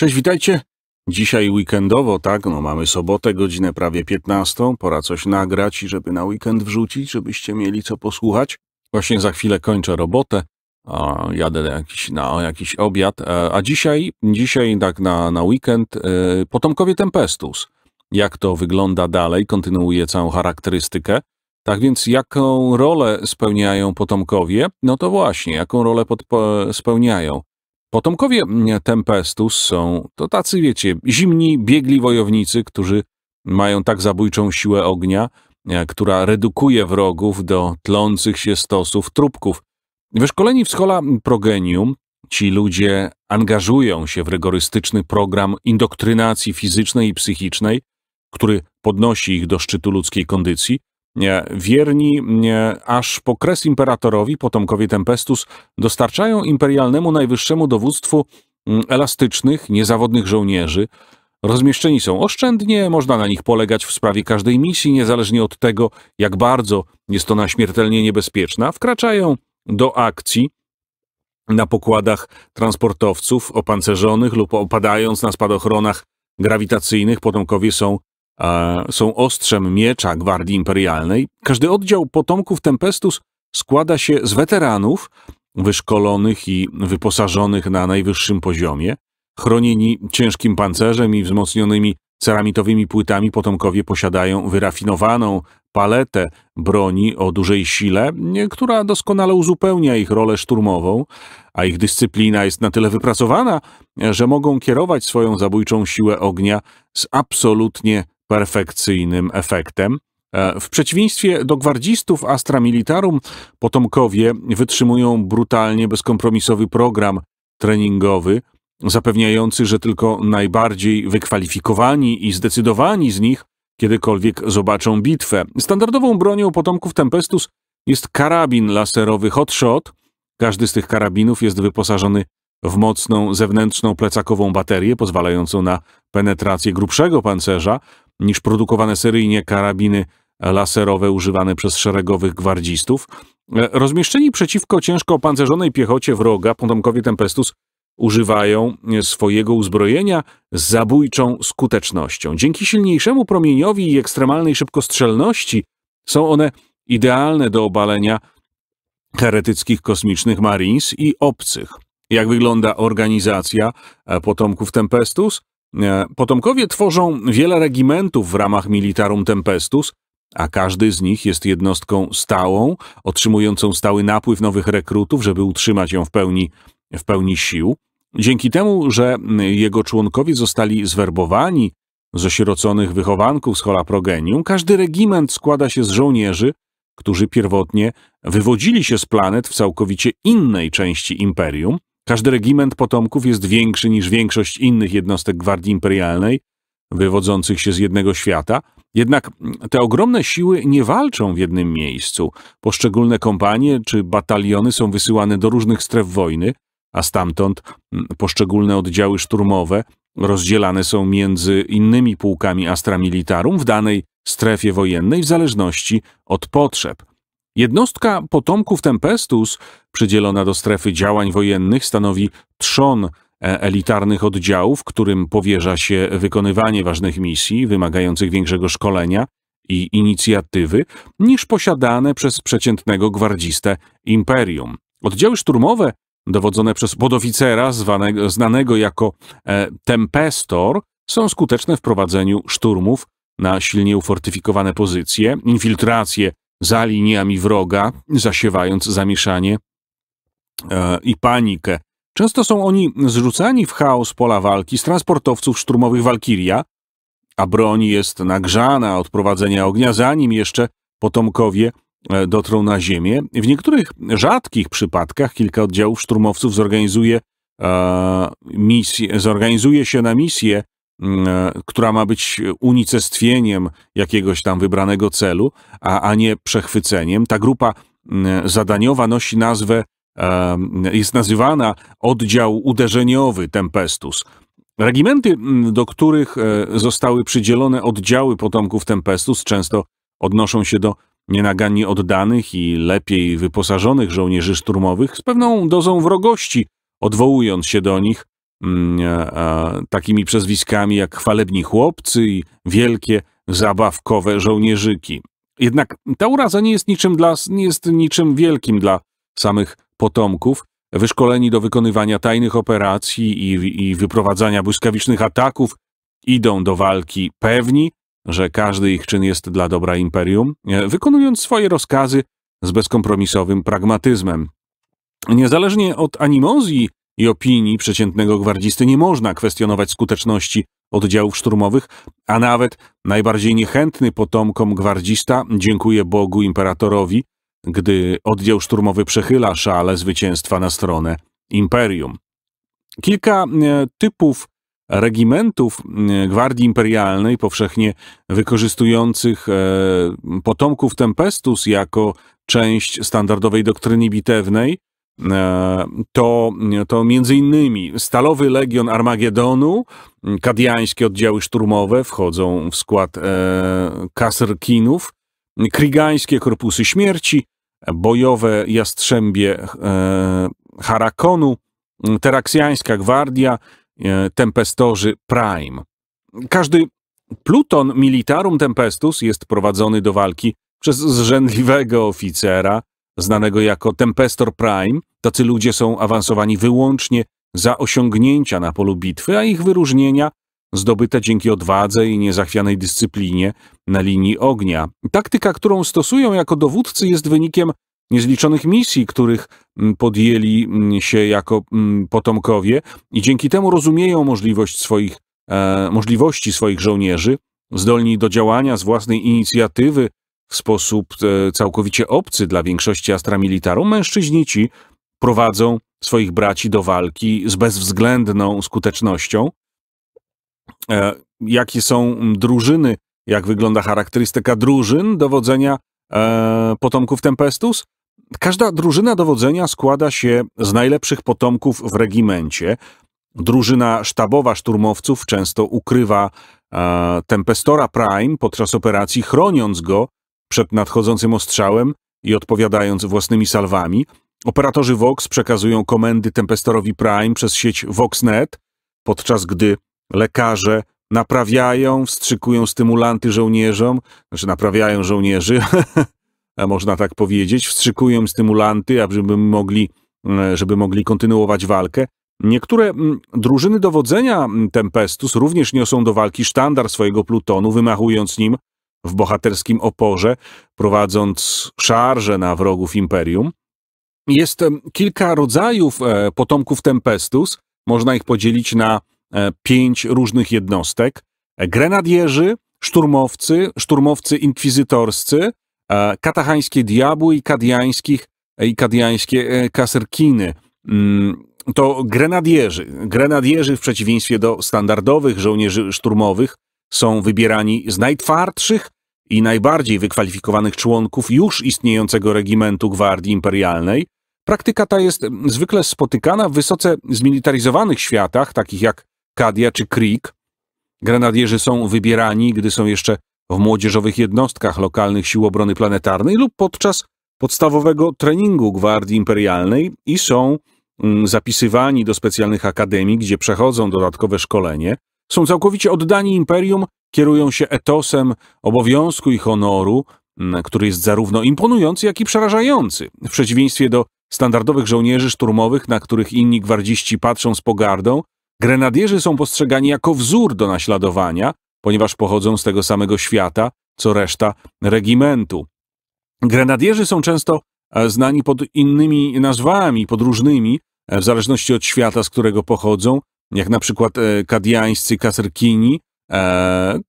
Cześć, witajcie. Dzisiaj weekendowo, tak? No mamy sobotę, godzinę prawie 15. Pora coś nagrać i żeby na weekend wrzucić, żebyście mieli co posłuchać. Właśnie za chwilę kończę robotę. A, jadę na jakiś, na jakiś obiad. E, A dzisiaj, dzisiaj tak na, na weekend, e, potomkowie Tempestus. Jak to wygląda dalej? Kontynuuję całą charakterystykę. Tak więc, jaką rolę spełniają potomkowie? No to właśnie, jaką rolę pod, po, spełniają? Potomkowie Tempestus są to tacy, wiecie, zimni, biegli wojownicy, którzy mają tak zabójczą siłę ognia, e, która redukuje wrogów do tlących się stosów trupków. Wyszkoleni w schola progenium, ci ludzie angażują się w rygorystyczny program indoktrynacji fizycznej i psychicznej, który podnosi ich do szczytu ludzkiej kondycji. Wierni aż po kres imperatorowi, potomkowie Tempestus dostarczają imperialnemu najwyższemu dowództwu mm, elastycznych, niezawodnych żołnierzy. Rozmieszczeni są oszczędnie, można na nich polegać w sprawie każdej misji, niezależnie od tego, jak bardzo jest ona śmiertelnie niebezpieczna. Wkraczają do akcji na pokładach transportowców opancerzonych lub opadając na spadochronach grawitacyjnych. Potomkowie są są ostrzem miecza Gwardii Imperialnej. Każdy oddział potomków Tempestus składa się z weteranów wyszkolonych i wyposażonych na najwyższym poziomie. Chronieni ciężkim pancerzem i wzmocnionymi ceramitowymi płytami, potomkowie posiadają wyrafinowaną paletę broni o dużej sile, która doskonale uzupełnia ich rolę szturmową, a ich dyscyplina jest na tyle wypracowana, że mogą kierować swoją zabójczą siłę ognia z absolutnie perfekcyjnym efektem. E, W przeciwieństwie do gwardzistów Astra Militarum, potomkowie wytrzymują brutalnie bezkompromisowy program treningowy, zapewniający, że tylko najbardziej wykwalifikowani i zdecydowani z nich kiedykolwiek zobaczą bitwę. Standardową bronią potomków Tempestus jest karabin laserowy Hotshot. Każdy z tych karabinów jest wyposażony w mocną zewnętrzną plecakową baterię, pozwalającą na penetrację grubszego pancerza niż produkowane seryjnie karabiny laserowe używane przez szeregowych gwardzistów. E, Rozmieszczeni przeciwko ciężko opancerzonej piechocie wroga, potomkowie Tempestus używają swojego uzbrojenia z zabójczą skutecznością. Dzięki silniejszemu promieniowi i ekstremalnej szybkostrzelności są one idealne do obalenia heretyckich kosmicznych Marines i obcych. Jak wygląda organizacja e, potomków Tempestus? E, Potomkowie tworzą wiele regimentów w ramach Militarum Tempestus, a każdy z nich jest jednostką stałą, otrzymującą stały napływ nowych rekrutów, żeby utrzymać ją w pełni, w pełni sił. Dzięki temu, że jego członkowie zostali zwerbowani z osieroconych wychowanków z Hola Progenium, każdy regiment składa się z żołnierzy, którzy pierwotnie wywodzili się z planet w całkowicie innej części imperium. Każdy regiment potomków jest większy niż większość innych jednostek Gwardii Imperialnej, wywodzących się z jednego świata. Jednak te ogromne siły nie walczą w jednym miejscu. Poszczególne kompanie czy bataliony są wysyłane do różnych stref wojny, a stamtąd mm, poszczególne oddziały szturmowe rozdzielane są między innymi pułkami Astra Militarum w danej strefie wojennej w zależności od potrzeb. Jednostka potomków Tempestus, przydzielona do strefy działań wojennych, stanowi trzon e, elitarnych oddziałów, którym powierza się wykonywanie ważnych misji wymagających większego szkolenia i inicjatywy niż posiadane przez przeciętnego gwardzistę imperium. Oddziały szturmowe, dowodzone przez podoficera zwanego, znanego jako e, Tempestor, są skuteczne w prowadzeniu szturmów na silnie ufortyfikowane pozycje, infiltrację za liniami wroga, zasiewając zamieszanie e, i panikę. Często są oni zrzucani w chaos pola walki z transportowców szturmowych Walkiria, a broń jest nagrzana od prowadzenia ognia, zanim jeszcze potomkowie e, dotrą na ziemię. W niektórych rzadkich przypadkach kilka oddziałów szturmowców zorganizuje, e, misję, zorganizuje się na misję, która ma być unicestwieniem jakiegoś tam wybranego celu, a, a nie przechwyceniem. Ta grupa mm, zadaniowa nosi nazwę, e, jest nazywana oddział uderzeniowy Tempestus. Regimenty, mm, do których e, zostały przydzielone oddziały potomków Tempestus, często odnoszą się do nienagannie oddanych i lepiej wyposażonych żołnierzy szturmowych z pewną dozą wrogości, odwołując się do nich mm, e, takimi przezwiskami jak chwalebni chłopcy i wielkie zabawkowe żołnierzyki. Jednak ta uraza nie jest niczym, dla, nie jest niczym wielkim dla samych potomków, wyszkoleni do wykonywania tajnych operacji i, i wyprowadzania błyskawicznych ataków, idą do walki pewni, że każdy ich czyn jest dla dobra imperium, e, wykonując swoje rozkazy z bezkompromisowym pragmatyzmem. Niezależnie od animozji i opinii przeciętnego gwardzisty nie można kwestionować skuteczności oddziałów szturmowych, a nawet najbardziej niechętny potomkom gwardzista dziękuję Bogu imperatorowi, gdy oddział szturmowy przechyla szale zwycięstwa na stronę imperium. Kilka e, typów regimentów e, Gwardii Imperialnej, powszechnie wykorzystujących e, potomków Tempestus jako część standardowej doktryny bitewnej, to, to między innymi Stalowy Legion Armagedonu, kadiańskie oddziały szturmowe wchodzą w skład e, Kasrkinów, Krigańskie Korpusy Śmierci, bojowe Jastrzębie e, Harakonu, Teraksjańska Gwardia, e, Tempestorzy Prime. Każdy pluton Militarum Tempestus jest prowadzony do walki przez zrzędliwego oficera, znanego jako Tempestor Prime. Tacy ludzie są awansowani wyłącznie za osiągnięcia na polu bitwy, a ich wyróżnienia zdobyte dzięki odwadze i niezachwianej dyscyplinie na linii ognia. Taktyka, którą stosują jako dowódcy, jest wynikiem niezliczonych misji, których mm, podjęli mm, się jako mm, potomkowie i dzięki temu rozumieją możliwość swoich, e, możliwości swoich żołnierzy, zdolni do działania z własnej inicjatywy w sposób e, całkowicie obcy dla większości Astra Militarum, mężczyźni ci prowadzą swoich braci do walki z bezwzględną skutecznością. E, jakie są drużyny, jak wygląda charakterystyka drużyn dowodzenia e, potomków Tempestus? Każda drużyna dowodzenia składa się z najlepszych potomków w regimencie. Drużyna sztabowa szturmowców często ukrywa e, Tempestora Prime podczas operacji, chroniąc go przed nadchodzącym ostrzałem i odpowiadając własnymi salwami. Operatorzy Vox przekazują komendy Tempestorowi Prime przez sieć VoxNet, podczas gdy lekarze naprawiają, wstrzykują stymulanty żołnierzom, znaczy naprawiają żołnierzy, można tak powiedzieć, wstrzykują stymulanty, aby mogli, e, żeby mogli kontynuować walkę. Niektóre drużyny dowodzenia Tempestus również niosą do walki sztandar swojego plutonu, wymachując nim w bohaterskim oporze, prowadząc szarże na wrogów imperium. Jest kilka rodzajów e, potomków Tempestus. Można ich podzielić na e, pięć różnych jednostek. Grenadierzy, szturmowcy, szturmowcy inkwizytorscy, e, katachańskie diabły i kadiańskich i kadiańskie kaserkiny. Mm, to grenadierzy. Grenadierzy w przeciwieństwie do standardowych żołnierzy szturmowych są wybierani z najtwardszych i najbardziej wykwalifikowanych członków już istniejącego regimentu Gwardii Imperialnej. Praktyka ta jest zwykle spotykana w wysoce zmilitaryzowanych światach, takich jak Kadia czy Creek. Grenadierzy są wybierani, gdy są jeszcze w młodzieżowych jednostkach lokalnych sił obrony planetarnej lub podczas podstawowego treningu Gwardii Imperialnej i są mm, zapisywani do specjalnych akademii, gdzie przechodzą dodatkowe szkolenie. Są całkowicie oddani imperium, kierują się etosem obowiązku i honoru, który jest zarówno imponujący, jak i przerażający. W przeciwieństwie do standardowych żołnierzy szturmowych, na których inni gwardziści patrzą z pogardą, grenadierzy są postrzegani jako wzór do naśladowania, ponieważ pochodzą z tego samego świata, co reszta regimentu. Grenadierzy są często e, znani pod innymi nazwami, podróżnymi, e, w zależności od świata, z którego pochodzą, jak na przykład e, kadiańscy kaserkini, e,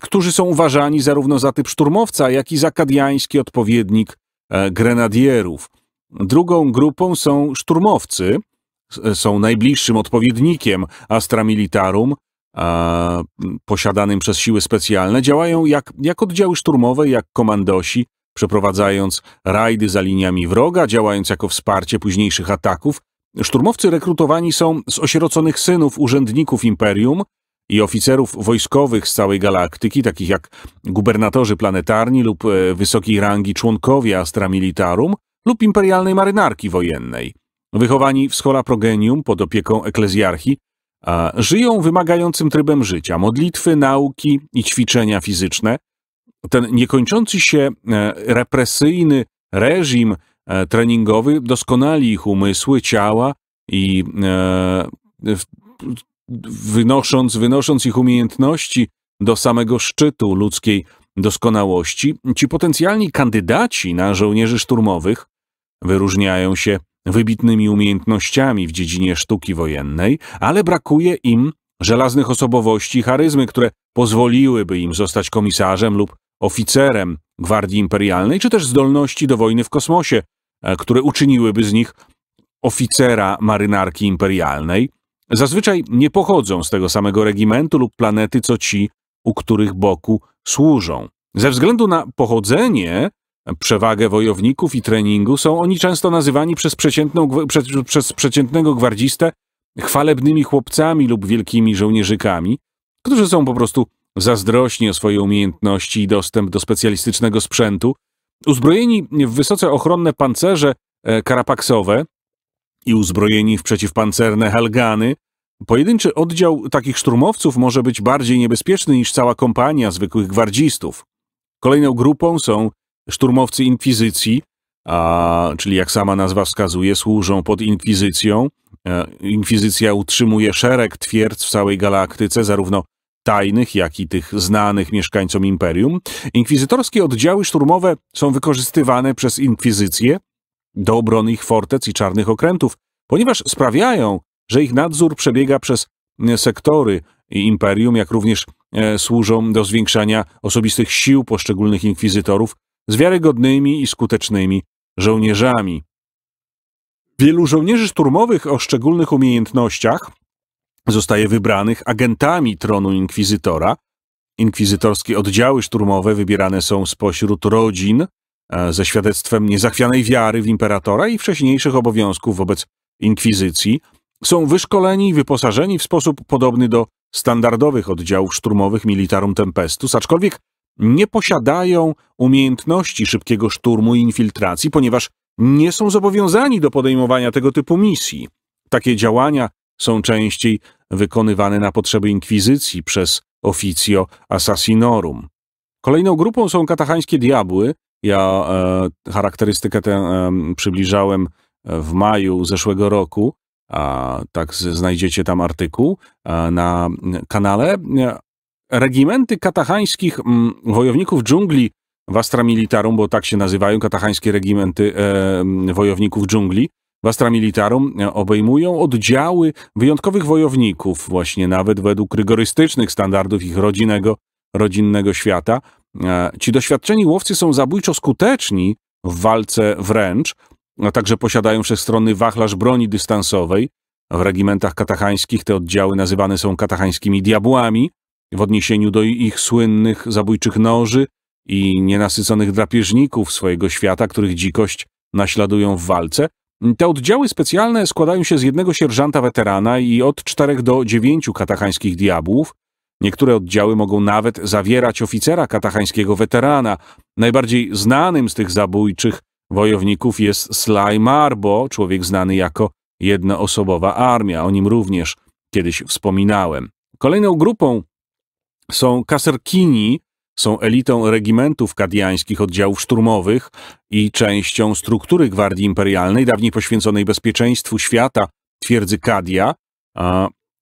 którzy są uważani zarówno za typ szturmowca, jak i za kadiański odpowiednik e, grenadierów. Drugą grupą są szturmowcy, są najbliższym odpowiednikiem Astra Militarum, posiadanym przez siły specjalne. Działają jak, jak oddziały szturmowe, jak komandosi, przeprowadzając rajdy za liniami wroga, działając jako wsparcie późniejszych ataków, Szturmowcy rekrutowani są z osieroconych synów urzędników imperium i oficerów wojskowych z całej galaktyki, takich jak gubernatorzy planetarni lub e, wysokiej rangi członkowie Astra Militarum lub imperialnej marynarki wojennej. Wychowani w Schola Progenium pod opieką eklezjarchi, żyją wymagającym trybem życia. Modlitwy, nauki i ćwiczenia fizyczne. Ten niekończący się e, represyjny reżim treningowy doskonali ich umysły, ciała i e, wynosząc, wynosząc ich umiejętności do samego szczytu ludzkiej doskonałości, ci potencjalni kandydaci na żołnierzy szturmowych wyróżniają się wybitnymi umiejętnościami w dziedzinie sztuki wojennej, ale brakuje im żelaznych osobowości i charyzmy, które pozwoliłyby im zostać komisarzem lub oficerem Gwardii Imperialnej, czy też zdolności do wojny w kosmosie, e, które uczyniłyby z nich oficera marynarki imperialnej. Zazwyczaj nie pochodzą z tego samego regimentu lub planety, co ci, u których boku służą. Ze względu na pochodzenie, przewagę wojowników i treningu, są oni często nazywani przez, przez, przez przeciętnego gwardzistę chwalebnymi chłopcami lub wielkimi żołnierzykami, którzy są po prostu zazdrośni o swoje umiejętności i dostęp do specjalistycznego sprzętu, uzbrojeni w wysoce ochronne pancerze e, karapaksowe i uzbrojeni w przeciwpancerne helgany, pojedynczy oddział takich szturmowców może być bardziej niebezpieczny niż cała kompania zwykłych gwardzistów. Kolejną grupą są szturmowcy inkwizycji, a, czyli jak sama nazwa wskazuje, służą pod inkwizycją. E, inkwizycja utrzymuje szereg twierdz w całej galaktyce, zarówno tajnych, jak i tych znanych mieszkańcom imperium. Inkwizytorskie oddziały szturmowe są wykorzystywane przez inkwizycję do obrony ich fortec i czarnych okrętów, ponieważ sprawiają, że ich nadzór przebiega przez e, sektory imperium, jak również e, służą do zwiększania osobistych sił poszczególnych inkwizytorów z wiarygodnymi i skutecznymi żołnierzami. Wielu żołnierzy szturmowych o szczególnych umiejętnościach zostaje wybranych agentami tronu inkwizytora. Inkwizytorskie oddziały szturmowe wybierane są spośród rodzin e, ze świadectwem niezachwianej wiary w imperatora i wcześniejszych obowiązków wobec inkwizycji. Są wyszkoleni i wyposażeni w sposób podobny do standardowych oddziałów szturmowych Militarum Tempestus, aczkolwiek nie posiadają umiejętności szybkiego szturmu i infiltracji, ponieważ nie są zobowiązani do podejmowania tego typu misji. Takie działania są częściej wykonywane na potrzeby inkwizycji przez officio assassinorum. Kolejną grupą są katachańskie diabły. Ja e, charakterystykę tę e, przybliżałem w maju zeszłego roku. A, tak znajdziecie tam artykuł a, na kanale. Regimenty katachańskich m, wojowników dżungli w Astra Militarum, bo tak się nazywają katachańskie regimenty e, wojowników dżungli, w Astra Militarum e, obejmują oddziały wyjątkowych wojowników, właśnie nawet według rygorystycznych standardów ich rodzinnego, rodzinnego świata. E, ci doświadczeni łowcy są zabójczo skuteczni w walce wręcz, a także posiadają wszechstronny wachlarz broni dystansowej. W regimentach katachańskich te oddziały nazywane są katachańskimi diabłami, w odniesieniu do ich słynnych zabójczych noży i nienasyconych drapieżników swojego świata, których dzikość naśladują w walce. Te oddziały specjalne składają się z jednego sierżanta weterana i od czterech do dziewięciu katachańskich diabłów. Niektóre oddziały mogą nawet zawierać oficera katachańskiego weterana. Najbardziej znanym z tych zabójczych wojowników jest Sly Marbo, człowiek znany jako jednoosobowa armia. O nim również kiedyś wspominałem. Kolejną grupą są kaserkini, są elitą regimentów kadiańskich oddziałów szturmowych i częścią struktury Gwardii Imperialnej, dawniej poświęconej bezpieczeństwu świata, twierdzy Kadia.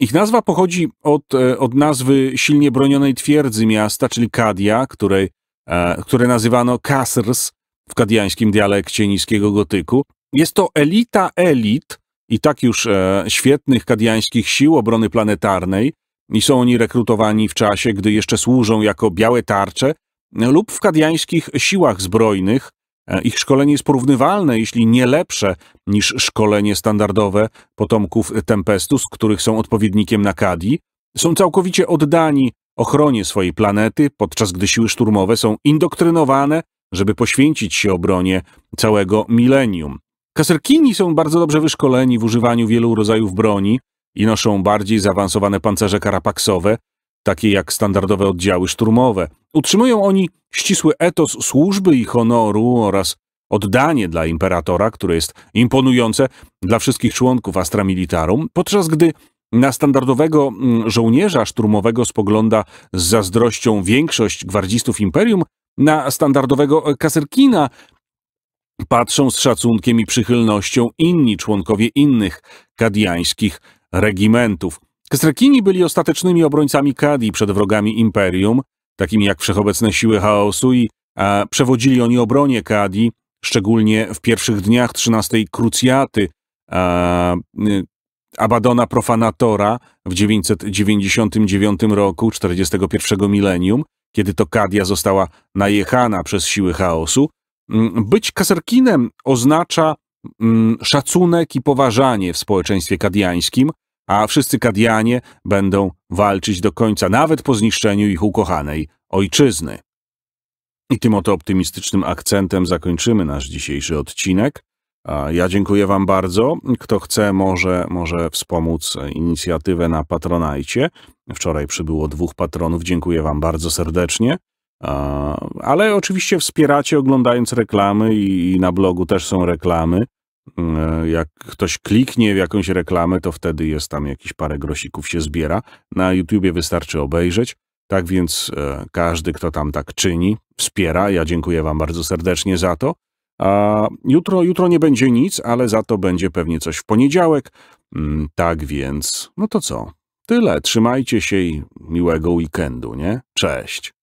Ich nazwa pochodzi od, e, od nazwy silnie bronionej twierdzy miasta, czyli Kadia, której, e, które nazywano Kasrs w kadiańskim dialekcie niskiego gotyku. Jest to elita elit i tak już e, świetnych kadiańskich sił obrony planetarnej, i są oni rekrutowani w czasie, gdy jeszcze służą jako białe tarcze lub w kadiańskich siłach zbrojnych. E, ich szkolenie jest porównywalne, jeśli nie lepsze niż szkolenie standardowe potomków Tempestus, których są odpowiednikiem na Kadii. Są całkowicie oddani ochronie swojej planety, podczas gdy siły szturmowe są indoktrynowane, żeby poświęcić się obronie całego milenium. Kaserkini są bardzo dobrze wyszkoleni w używaniu wielu rodzajów broni, i noszą bardziej zaawansowane pancerze karapaksowe, takie jak standardowe oddziały szturmowe. Utrzymują oni ścisły etos służby i honoru oraz oddanie dla imperatora, które jest imponujące dla wszystkich członków Astra Militarum, podczas gdy Na standardowego mm, żołnierza szturmowego spogląda z zazdrością większość gwardzistów imperium, na standardowego kaserkina patrzą z szacunkiem i przychylnością inni członkowie innych kadiańskich regimentów. Kaserkini byli ostatecznymi obrońcami Kadii przed wrogami imperium, takimi jak wszechobecne siły chaosu i a, przewodzili oni obronie Kadii, szczególnie w pierwszych dniach XIII krucjaty a, Abadona Profanatora w 999 roku 41 milenium, kiedy to Kadia została najechana przez siły chaosu. Mm, być kaserkinem oznacza mm, szacunek i poważanie w społeczeństwie kadiańskim, a wszyscy Kadianie będą walczyć do końca, nawet po zniszczeniu ich ukochanej ojczyzny. I tym oto optymistycznym akcentem zakończymy nasz dzisiejszy odcinek. Ja dziękuję Wam bardzo. Kto chce, może, może wspomóc inicjatywę na Patronajcie. Wczoraj przybyło dwóch patronów. Dziękuję Wam bardzo serdecznie. Ale oczywiście wspieracie oglądając reklamy i na blogu też są reklamy. Jak ktoś kliknie w jakąś reklamę, to wtedy jest tam jakieś parę grosików się zbiera. Na YouTubie wystarczy obejrzeć. Tak więc e, każdy, kto tam tak czyni, wspiera. Ja dziękuję Wam bardzo serdecznie za to. A jutro, jutro nie będzie nic, ale za to będzie pewnie coś w poniedziałek. Mm, tak więc, no to co? Tyle. Trzymajcie się i miłego weekendu, nie? Cześć.